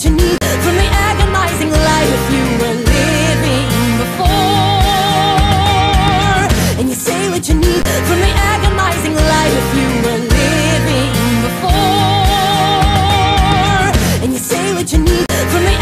that you need from the agonizing life you were living before. And you say what you need from the agonizing life you were living before. And you say what you need from the